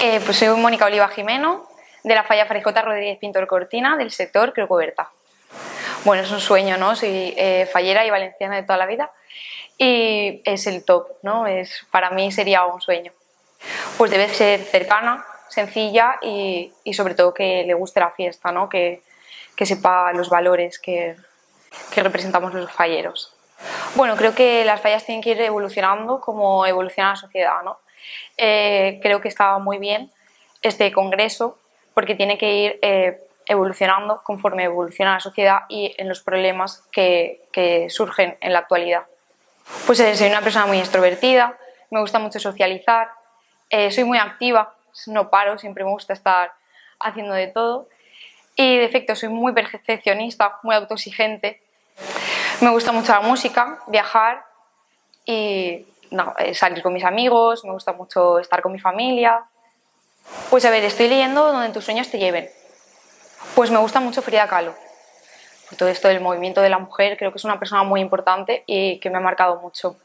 Eh, pues soy Mónica Oliva Jimeno, de la falla Farijota Rodríguez Pintor Cortina, del sector Crocoberta. Bueno, es un sueño, ¿no? Soy eh, fallera y valenciana de toda la vida y es el top, ¿no? Es, para mí sería un sueño. Pues debe ser cercana, sencilla y, y sobre todo que le guste la fiesta, ¿no? Que, que sepa los valores que, que representamos los falleros. Bueno, creo que las fallas tienen que ir evolucionando como evoluciona la sociedad, ¿no? Eh, creo que está muy bien este congreso porque tiene que ir eh, evolucionando conforme evoluciona la sociedad y en los problemas que, que surgen en la actualidad. Pues eh, soy una persona muy extrovertida, me gusta mucho socializar, soy muy activa, no paro, siempre me gusta estar haciendo de todo y de efecto soy muy perfeccionista, muy autoexigente. Me gusta mucho la música, viajar y eh, salir con mis amigos, me gusta mucho estar con mi familia. Pues a ver, estoy leyendo Donde tus sueños te lleven. Pues me gusta mucho Frida Kahlo. Todo esto del movimiento de la mujer, creo que es una persona muy importante y que me ha marcado mucho.